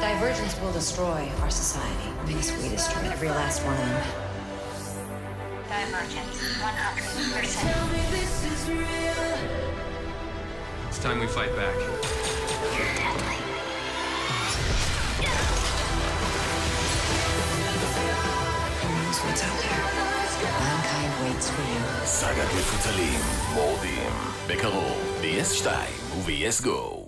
Divergents will destroy our society. I guess we destroy every last one of them. Divergence, 100%. It's time we fight back. You're deadly. Who knows what's out there? Mankind waits for you. סאגת מפוצלים, מורדים, בקרוב, ב-yes2 וב-yes GO.